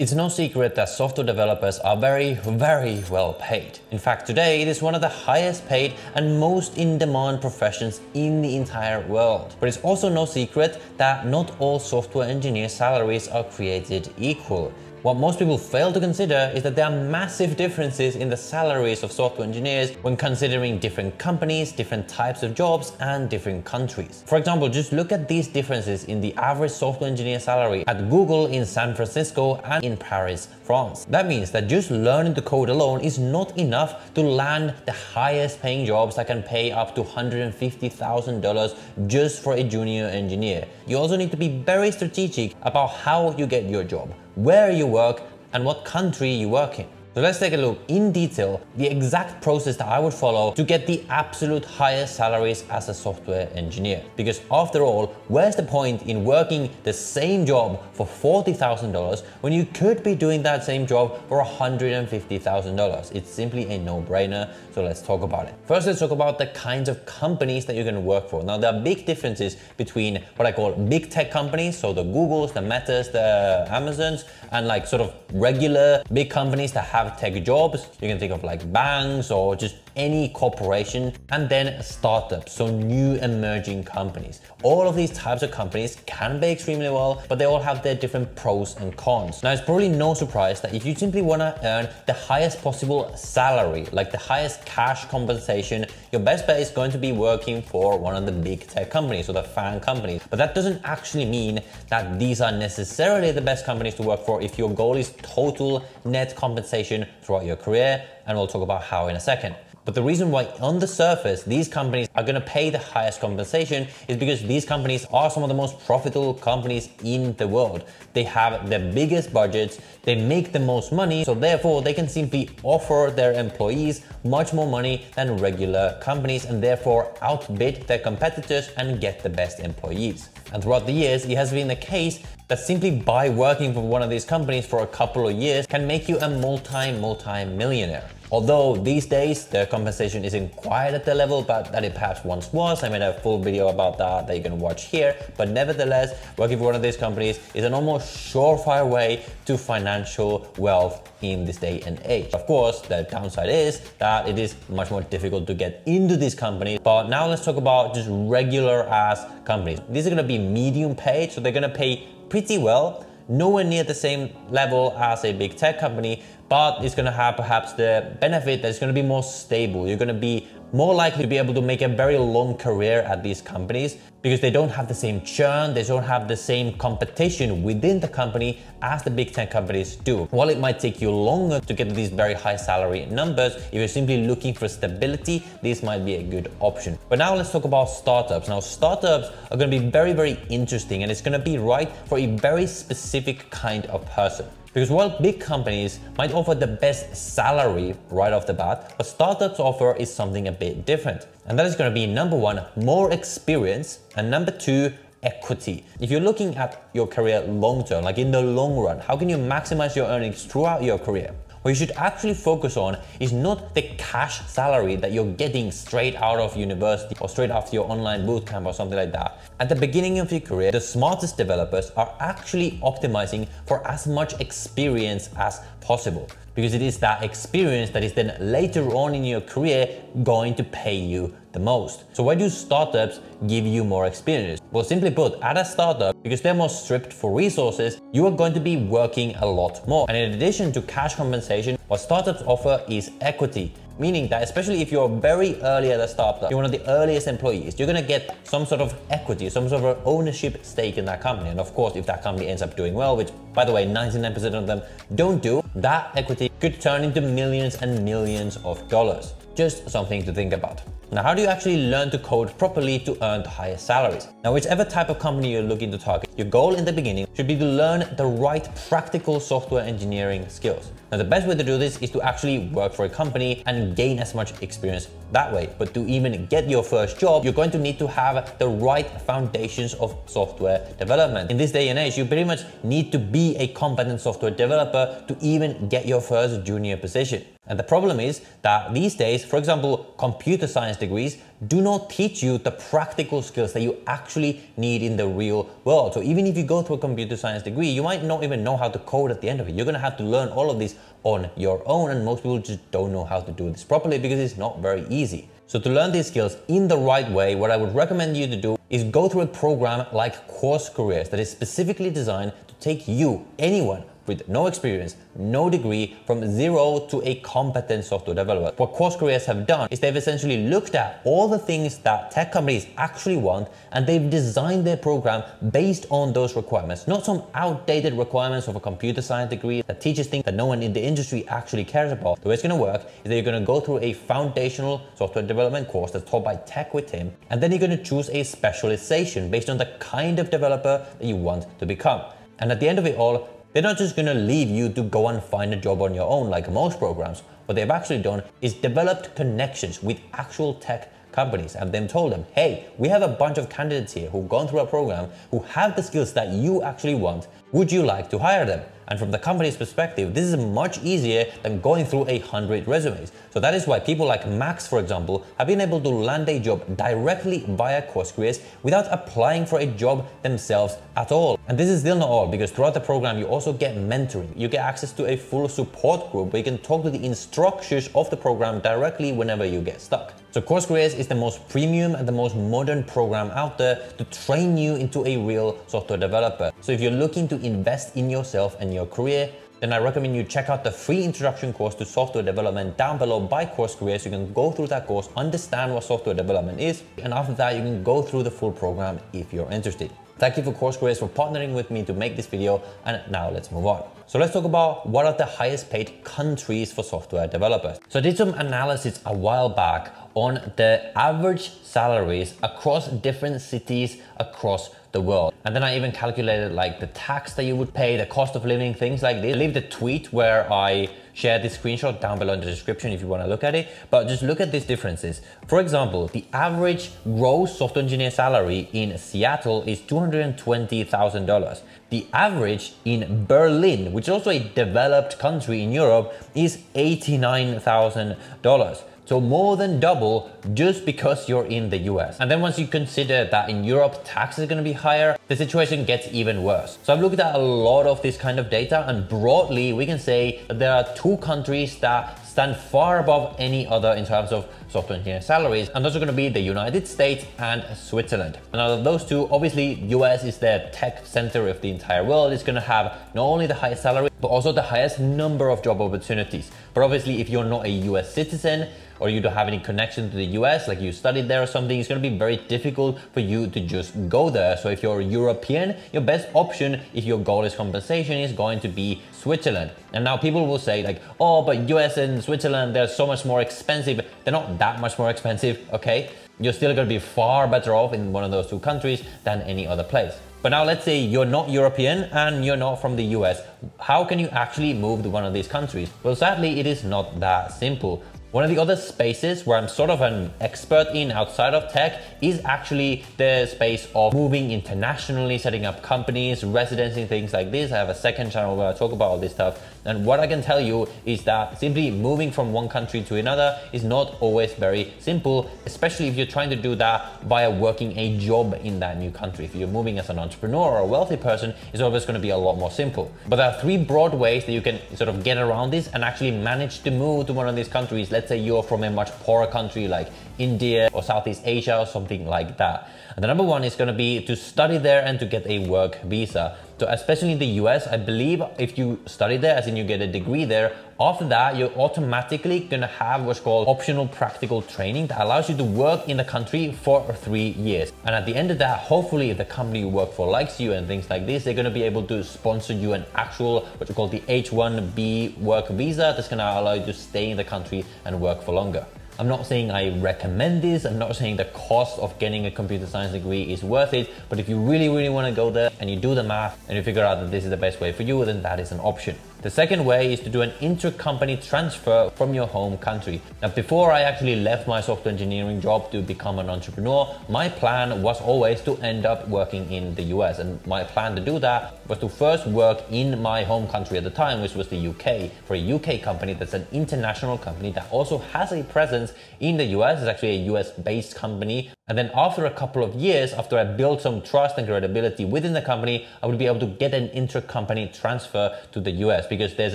It's no secret that software developers are very, very well paid. In fact, today it is one of the highest paid and most in-demand professions in the entire world. But it's also no secret that not all software engineer salaries are created equal. What most people fail to consider is that there are massive differences in the salaries of software engineers when considering different companies, different types of jobs, and different countries. For example, just look at these differences in the average software engineer salary at Google in San Francisco and in Paris, France. That means that just learning to code alone is not enough to land the highest paying jobs that can pay up to $150,000 just for a junior engineer. You also need to be very strategic about how you get your job where you work, and what country you work in. So let's take a look in detail the exact process that I would follow to get the absolute highest salaries as a software engineer. Because after all, where's the point in working the same job for $40,000 when you could be doing that same job for $150,000? It's simply a no-brainer, so let's talk about it. First, let's talk about the kinds of companies that you're gonna work for. Now, there are big differences between what I call big tech companies, so the Googles, the Metas, the Amazons, and like sort of regular big companies that have have tech jobs. You can think of like banks or just any corporation and then startups, so new emerging companies. All of these types of companies can pay extremely well, but they all have their different pros and cons. Now, it's probably no surprise that if you simply want to earn the highest possible salary, like the highest cash compensation, your best bet is going to be working for one of the big tech companies or the FAANG companies. But that doesn't actually mean that these are necessarily the best companies to work for if your goal is total net compensation throughout your career. And we'll talk about how in a second. But the reason why on the surface these companies are going to pay the highest compensation is because these companies are some of the most profitable companies in the world. They have the biggest budgets, they make the most money, so therefore they can simply offer their employees much more money than regular companies and therefore outbid their competitors and get the best employees. And throughout the years, it has been the case that simply by working for one of these companies for a couple of years can make you a multi, multi millionaire. Although these days the compensation isn't quite at the level but that it perhaps once was. I made a full video about that that you can watch here. But nevertheless, working for one of these companies is an almost surefire way to financial wealth in this day and age. Of course, the downside is that it is much more difficult to get into these companies. But now let's talk about just regular ass companies. These are gonna be medium paid, so they're gonna pay pretty well nowhere near the same level as a big tech company, but it's gonna have perhaps the benefit that it's gonna be more stable. You're gonna be more likely to be able to make a very long career at these companies because they don't have the same churn, they don't have the same competition within the company as the big tech companies do. While it might take you longer to get these very high salary numbers, if you're simply looking for stability, this might be a good option. But now let's talk about startups. Now startups are gonna be very, very interesting and it's gonna be right for a very specific kind of person. Because while big companies might offer the best salary right off the bat, what startups offer is something a bit different. And that is going to be number one, more experience, and number two, equity. If you're looking at your career long term, like in the long run, how can you maximize your earnings throughout your career? What you should actually focus on is not the cash salary that you're getting straight out of university or straight after your online bootcamp or something like that. At the beginning of your career, the smartest developers are actually optimizing for as much experience as possible because it is that experience that is then later on in your career going to pay you the most. So why do startups give you more experience? Well, simply put, at a startup, because they're more stripped for resources, you are going to be working a lot more. And in addition to cash compensation, what startups offer is equity. Meaning that especially if you're very early at a startup, you're one of the earliest employees, you're gonna get some sort of equity, some sort of ownership stake in that company. And of course, if that company ends up doing well, which by the way, 99% of them don't do, that equity could turn into millions and millions of dollars. Just something to think about. Now, how do you actually learn to code properly to earn the highest salaries? Now, whichever type of company you're looking to target, your goal in the beginning should be to learn the right practical software engineering skills. Now, the best way to do this is to actually work for a company and gain as much experience that way. But to even get your first job, you're going to need to have the right foundations of software development. In this day and age, you pretty much need to be a competent software developer to even get your first junior position. And the problem is that these days, for example, computer science degrees do not teach you the practical skills that you actually need in the real world. So even if you go through a computer science degree, you might not even know how to code at the end of it. You're gonna have to learn all of this on your own, and most people just don't know how to do this properly because it's not very easy. So to learn these skills in the right way, what I would recommend you to do is go through a program like Course Careers that is specifically designed to take you, anyone, with no experience, no degree, from zero to a competent software developer. What Course Careers have done is they've essentially looked at all the things that tech companies actually want and they've designed their program based on those requirements, not some outdated requirements of a computer science degree that teaches things that no one in the industry actually cares about. The way it's gonna work is that you're gonna go through a foundational software development course that's taught by Tech with Tim, and then you're gonna choose a specialization based on the kind of developer that you want to become. And at the end of it all, they're not just gonna leave you to go and find a job on your own like most programs. What they've actually done is developed connections with actual tech companies and then told them, hey, we have a bunch of candidates here who've gone through our program who have the skills that you actually want. Would you like to hire them? And from the company's perspective, this is much easier than going through a hundred resumes. So that is why people like Max, for example, have been able to land a job directly via Course Careers without applying for a job themselves at all. And this is still not all because throughout the program, you also get mentoring. You get access to a full support group where you can talk to the instructors of the program directly whenever you get stuck. So Course is the most premium and the most modern program out there to train you into a real software developer. So if you're looking to invest in yourself and your career, then I recommend you check out the free introduction course to software development down below by Course Careers. You can go through that course, understand what software development is, and after that, you can go through the full program if you're interested. Thank you for Course Careers for partnering with me to make this video, and now let's move on. So let's talk about what are the highest paid countries for software developers. So I did some analysis a while back on the average salaries across different cities across the world. And then I even calculated like the tax that you would pay, the cost of living, things like this. I leave the tweet where I share this screenshot down below in the description if you want to look at it. But just look at these differences. For example, the average gross software engineer salary in Seattle is $220,000. The average in Berlin, which is also a developed country in Europe, is $89,000. So more than double just because you're in the US. And then once you consider that in Europe taxes are gonna be higher, the situation gets even worse. So I've looked at a lot of this kind of data and broadly we can say that there are two countries that stand far above any other in terms of software engineer salaries, and those are going to be the United States and Switzerland. And out of those two, obviously, US is the tech center of the entire world. It's going to have not only the highest salary, but also the highest number of job opportunities. But obviously, if you're not a US citizen, or you don't have any connection to the US, like you studied there or something, it's gonna be very difficult for you to just go there. So if you're European, your best option, if your goal is compensation, is going to be Switzerland. And now people will say like, oh, but US and Switzerland, they're so much more expensive. They're not that much more expensive, okay? You're still gonna be far better off in one of those two countries than any other place. But now let's say you're not European and you're not from the US. How can you actually move to one of these countries? Well, sadly, it is not that simple. One of the other spaces where I'm sort of an expert in outside of tech is actually the space of moving internationally, setting up companies, residency, things like this. I have a second channel where I talk about all this stuff. And what I can tell you is that simply moving from one country to another is not always very simple, especially if you're trying to do that via working a job in that new country. If you're moving as an entrepreneur or a wealthy person, it's always going to be a lot more simple. But there are three broad ways that you can sort of get around this and actually manage to move to one of these countries. Let's say you're from a much poorer country like India or Southeast Asia or something like that. And the number one is going to be to study there and to get a work visa. So especially in the US, I believe if you study there, as in you get a degree there, after that, you're automatically gonna have what's called optional practical training that allows you to work in the country for three years. And at the end of that, hopefully if the company you work for likes you and things like this, they're gonna be able to sponsor you an actual, what you call the H1B work visa that's gonna allow you to stay in the country and work for longer. I'm not saying I recommend this. I'm not saying the cost of getting a computer science degree is worth it. But if you really, really want to go there and you do the math and you figure out that this is the best way for you, then that is an option. The second way is to do an intercompany transfer from your home country. Now, before I actually left my software engineering job to become an entrepreneur, my plan was always to end up working in the US. And my plan to do that was to first work in my home country at the time, which was the UK, for a UK company that's an international company that also has a presence in the US. It's actually a US based company. And then after a couple of years, after I built some trust and credibility within the company, I would be able to get an intercompany transfer to the US because there's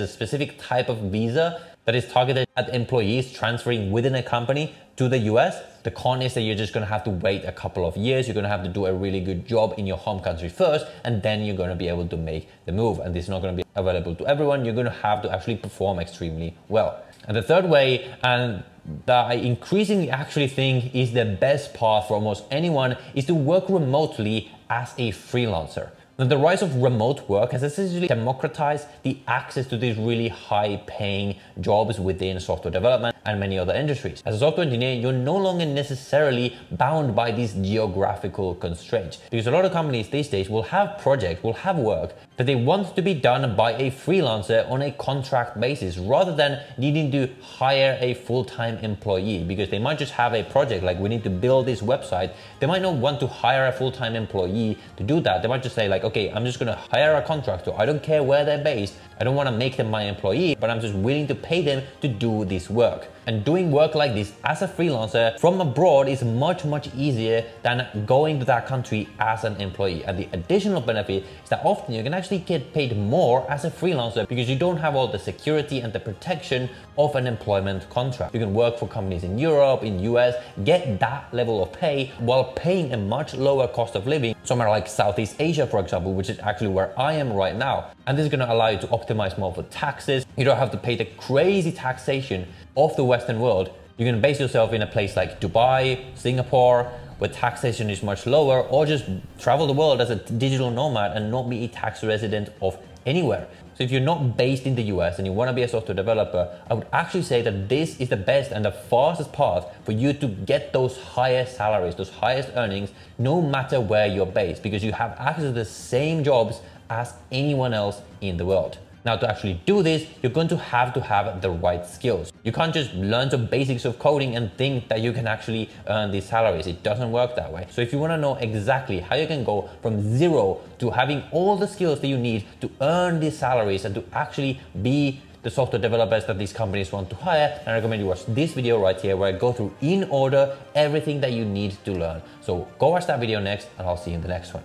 a specific type of visa that is targeted at employees transferring within a company to the US. The con is that you're just gonna have to wait a couple of years. You're gonna have to do a really good job in your home country first, and then you're gonna be able to make the move. And this is not gonna be available to everyone. You're gonna have to actually perform extremely well. And the third way, and that I increasingly actually think is the best path for almost anyone, is to work remotely as a freelancer. Now, the rise of remote work has essentially democratized the access to these really high paying jobs within software development and many other industries. As a software engineer, you're no longer necessarily bound by these geographical constraints because a lot of companies these days will have projects, will have work that they want to be done by a freelancer on a contract basis rather than needing to hire a full-time employee because they might just have a project like we need to build this website. They might not want to hire a full-time employee to do that. They might just say like, okay, I'm just gonna hire a contractor. I don't care where they're based. I don't wanna make them my employee, but I'm just willing to pay them to do this work. And doing work like this as a freelancer from abroad is much, much easier than going to that country as an employee. And the additional benefit is that often you can actually get paid more as a freelancer because you don't have all the security and the protection of an employment contract. You can work for companies in Europe, in US, get that level of pay while paying a much lower cost of living somewhere like Southeast Asia, for example, which is actually where I am right now. And this is gonna allow you to optimize more for taxes. You don't have to pay the crazy taxation of the Western world, you can base yourself in a place like Dubai, Singapore, where taxation is much lower, or just travel the world as a digital nomad and not be a tax resident of anywhere. So if you're not based in the US and you want to be a software developer, I would actually say that this is the best and the fastest path for you to get those highest salaries, those highest earnings, no matter where you're based, because you have access to the same jobs as anyone else in the world. Now to actually do this, you're going to have to have the right skills. You can't just learn the basics of coding and think that you can actually earn these salaries. It doesn't work that way. So if you wanna know exactly how you can go from zero to having all the skills that you need to earn these salaries and to actually be the software developers that these companies want to hire, I recommend you watch this video right here where I go through in order everything that you need to learn. So go watch that video next and I'll see you in the next one.